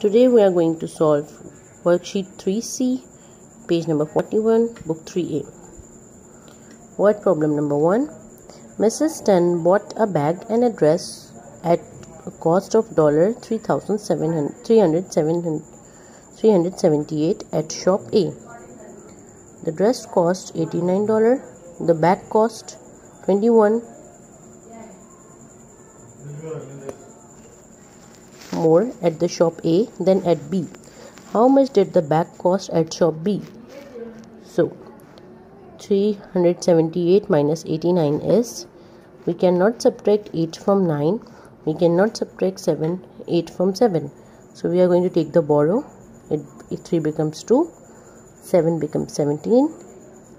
Today we are going to solve worksheet 3C, page number 41, book 3A. Word problem number 1. Mrs. Ten bought a bag and a dress at a cost of $378 at shop A. The dress cost $89, the bag cost 21 more at the shop A than at B. How much did the bag cost at shop B? So 378 minus 89 is we cannot subtract 8 from 9 we cannot subtract 7 8 from 7 so we are going to take the borrow it, it 3 becomes 2 7 becomes 17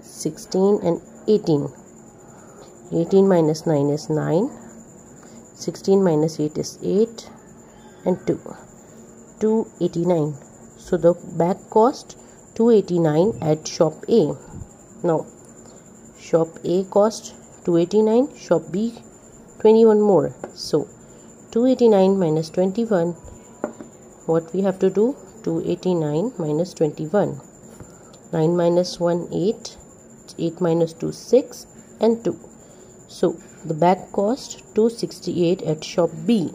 16 and 18 18 minus 9 is 9 16 minus 8 is 8 and 2 289 so the bag cost 289 at shop A. Now shop A cost 289 shop B 21 more. So 289 minus 21 what we have to do? 289 minus 21 9 minus 1 8 8 minus 2 6 and 2 so the bag cost 268 at shop B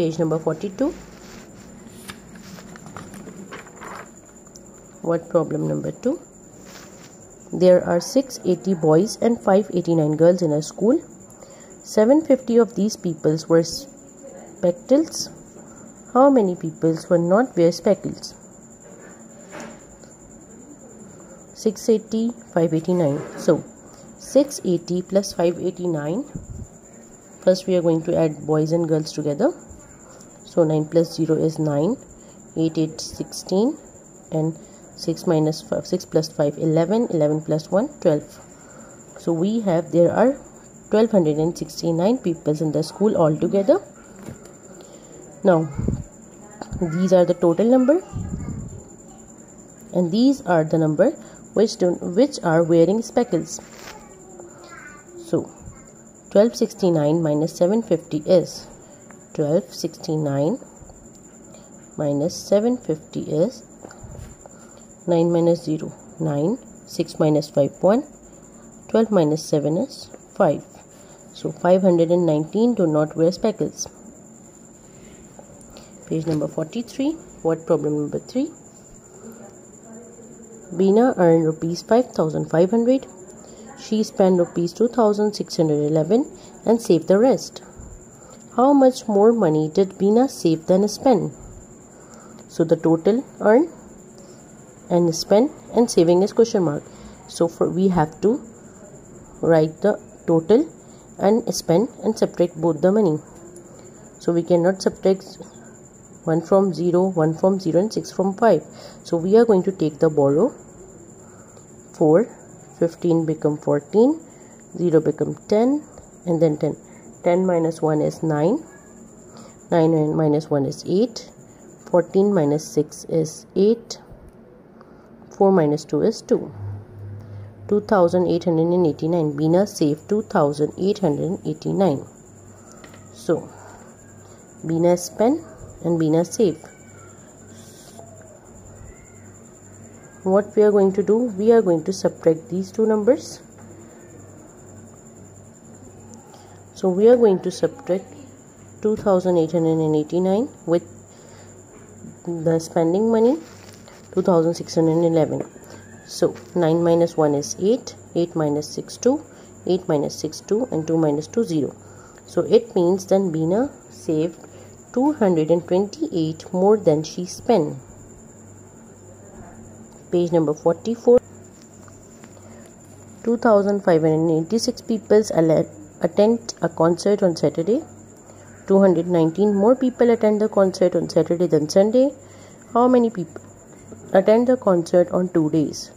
page number 42 what problem number 2 there are 680 boys and 589 girls in a school. 750 of these peoples were spectacles. How many peoples were not wear spectacles? 680 589 so 680 plus 589 first we are going to add boys and girls together so 9 plus 0 is 9 8 8 16 and 6 minus 5 6 plus 5 11 11 plus 1 12 so we have there are 1269 people in the school altogether. Now these are the total number. And these are the number which don't which are wearing speckles. So 1269 minus 750 is 1269 minus 750 is 9 minus 0 9 6 minus 5 1 12 minus 7 is 5 so 519 do not wear spectacles page number 43 what problem number 3 Bina earned rupees 5500 she spent rupees 2611 and saved the rest how much more money did Bina save than spend? So the total earn and spend and saving is question mark. So for we have to write the total and spend and subtract both the money. So we cannot subtract 1 from 0, 1 from 0 and 6 from 5. So we are going to take the borrow 4, 15 become 14, 0 become 10 and then 10. 10 minus 1 is 9 9 minus 1 is 8 14 minus 6 is 8 4 minus 2 is 2 2889 Bina saved 2889 so Bina spent and Bina saved. What we are going to do? We are going to subtract these two numbers so we are going to subtract 2889 with the spending money 2611 so 9 minus 1 is 8 8 minus 6 2 8 minus 6 2 and 2 minus 2 0 so it means then Bina saved 228 more than she spent. Page number 44 2586 people attend a concert on Saturday. 219 more people attend the concert on Saturday than Sunday. How many people attend the concert on two days?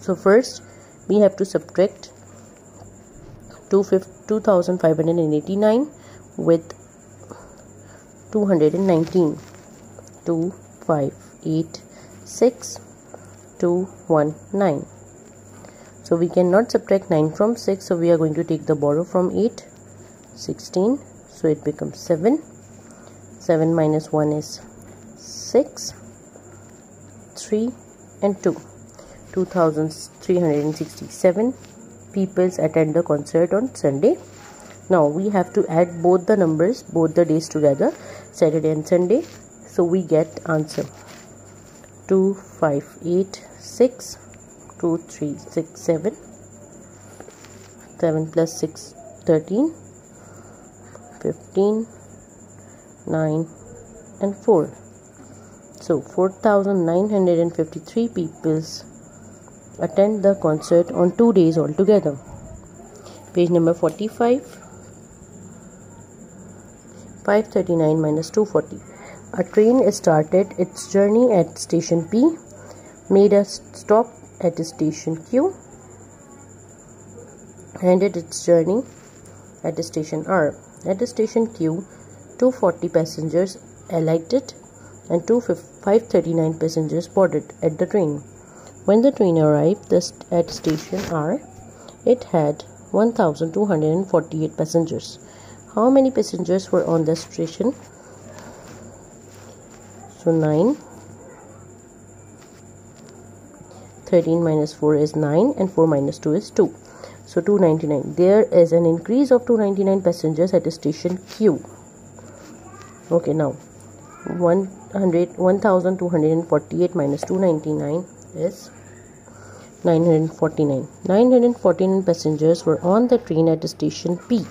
So, first we have to subtract 2589 with 219. 2, 5, 8, 6, 2, 1, 9 so we cannot subtract 9 from 6 so we are going to take the borrow from 8 16 so it becomes 7 7 minus 1 is 6 3 and 2 2367 people attend the concert on sunday. Now we have to add both the numbers both the days together saturday and sunday. So we get answer 2586 2367 7 plus 6 13 15 9 and 4 so 4953 people attend the concert on two days altogether. Page number 45 539 minus 240 a train started its journey at station p made a stop at the station q ended its journey at the station r at the station q 240 passengers alighted and 539 passengers boarded at the train. When the train arrived at station R, it had 1248 passengers. How many passengers were on the station? So 9. 13 minus 4 is 9 and 4 minus 2 is 2. So 299. There is an increase of 299 passengers at the station Q. Okay, now 100 1248 minus 299 is 949 949 passengers were on the train at the station p